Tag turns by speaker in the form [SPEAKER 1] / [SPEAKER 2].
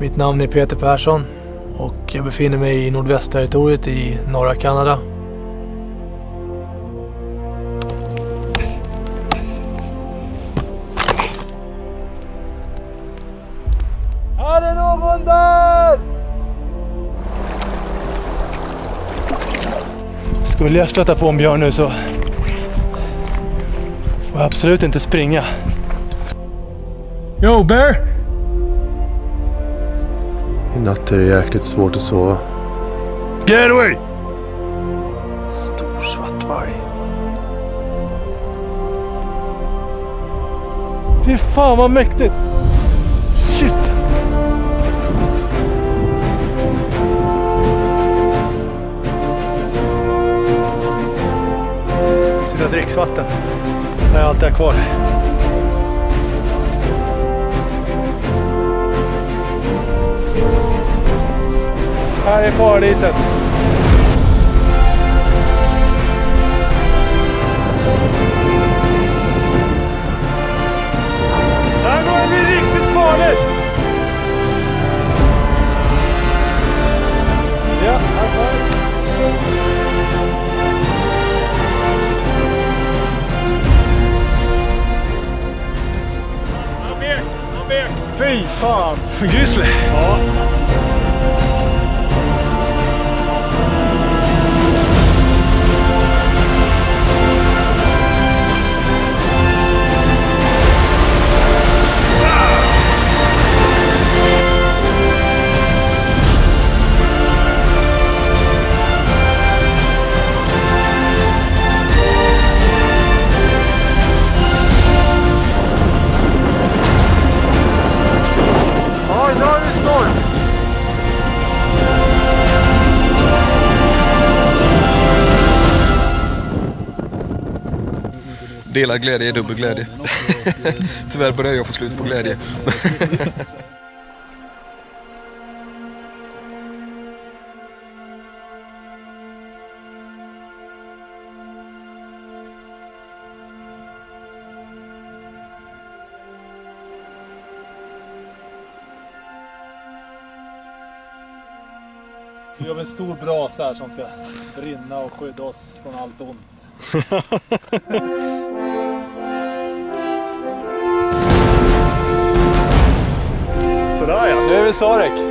[SPEAKER 1] Mitt namn är Peter Persson och jag befinner mig i nordvästterritoriet i norra Kanada.
[SPEAKER 2] Är det någon där?
[SPEAKER 1] Skulle jag stöta på en björn nu så får jag absolut inte springa. Yo bear!
[SPEAKER 3] I natt är det jäkligt svårt att sova.
[SPEAKER 2] Get away!
[SPEAKER 3] Stor svartvarg.
[SPEAKER 1] Fy fan vad mäktigt! Shit! Att dricksvatten. Det är allt jag har kvar. Här är paradiset. Här kommer det bli riktigt farligt! Ja, high five. Fy fan! Grizzly? Ja.
[SPEAKER 4] Delad glädje är dubbel glädje. Tyvärr börjar jag få slut på glädje.
[SPEAKER 2] Vi gör vi en stor brasa här som ska brinna och skydda oss från allt ont.
[SPEAKER 1] Sådär ja, nu är vi Sarek.